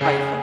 Bye.